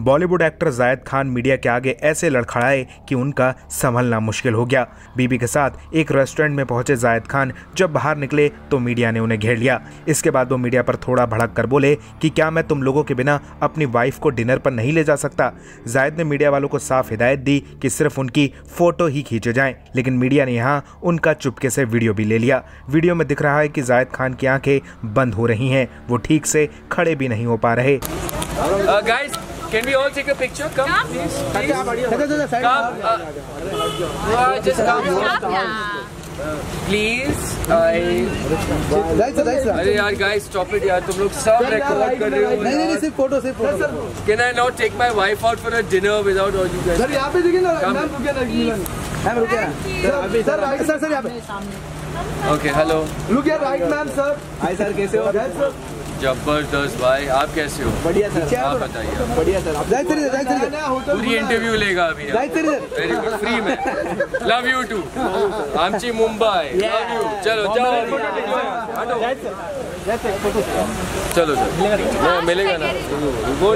Bollywood actor Zayed Khan media के आगे ऐसे लड़खड़ाए कि उनका संभलना मुश्किल हो गया। बीबी के साथ एक रेस्टोरेंट में पहुँचे जायद खान जब बाहर निकले तो मीडिया ने उन्हें घेर लिया। इसके बाद वो मीडिया पर थोड़ा भड़क कर बोले कि क्या मैं तुम लोगों के बिना अपनी वाइफ को डिनर पर नहीं ले जा सकता? जायद ने मीडिया वालों को साफ़ हिदायत दी कि सिर्फ़ उनकी फ़ोटो ही खींचे जाएँ लेकिन मीडिया ने यहाँ उनका चुपके से वीडियो भी ले लिया। वीडियो में दिख रहा है कि जायद खान की आँखें बंद हो रही हैं वो ठीक से खड़े भी नहीं हो पा रहे। Uh, guys, can we all take a picture? Come, please. please. Come. Uh, uh, just come. Please. I. अरे यार guys, stop it यार. तुम लोग सब record कर रहे हो. नहीं नहीं सिर्फ फोटो सिर्फ photo Can I not take my wife out for a dinner without all you guys? Sir यहाँ पे देखिए ना Come. मैम रुकिए ना मिलन मैम रुकिए ना सर राइट सर सर यहाँ पे Okay, hello. लुक यार right ma'am sir hi sir कैसे हो सर ज़बरदस्त भाई आप कैसे हो? बढ़िया सर। आप बताइए बढ़िया सर। सर सर पूरी इंटरव्यू लेगा अभी वेरी गुड फ्री में। लव यू टू आमची मुंबई। लव यू चलो जाओ। चलो चलो नहीं, मिलेगा ना? वो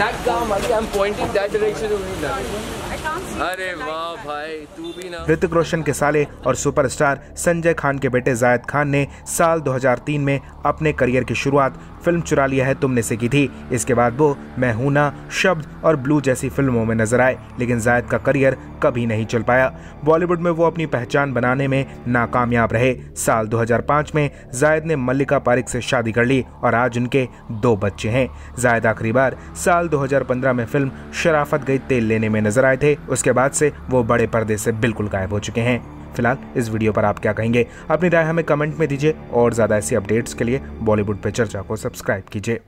दैट काम I am pointing that direction अरे वाह भाई, तू भी ना। ऋतिक रोशन के साले और सुपरस्टार संजय खान के बेटे जायद खान ने साल 2003 में अपने करियर की शुरुआत फ़िल्म चुरा लिया है तुमने से की थी। इसके बाद वो मैं हूँ ना शब्द और ब्लू जैसी फ़िल्मों में नज़र आए, लेकिन जायद का करियर कभी नहीं चल पाया। बॉलीवुड में वो अपनी पहचान बनाने में नाकामयाब रहे। साल 2005 में जायद ने मल्लिका पारिक से शादी कर ली और आज उनके दो बच्चे हैं। जायद आखिरी बार साल 2015 में फ़िल्म शराफत गई तेल लेने में नज़र आए उसके बाद से वो बड़े पर्दे से बिल्कुल गायब हो चुके हैं। फ़िलहाल इस वीडियो पर आप क्या कहेंगे? अपनी राय हमें कमेंट में दीजिए और ज़्यादा ऐसी अपडेट्स के लिए बॉलीवुड पर चर्चा को सब्सक्राइब कीजिए।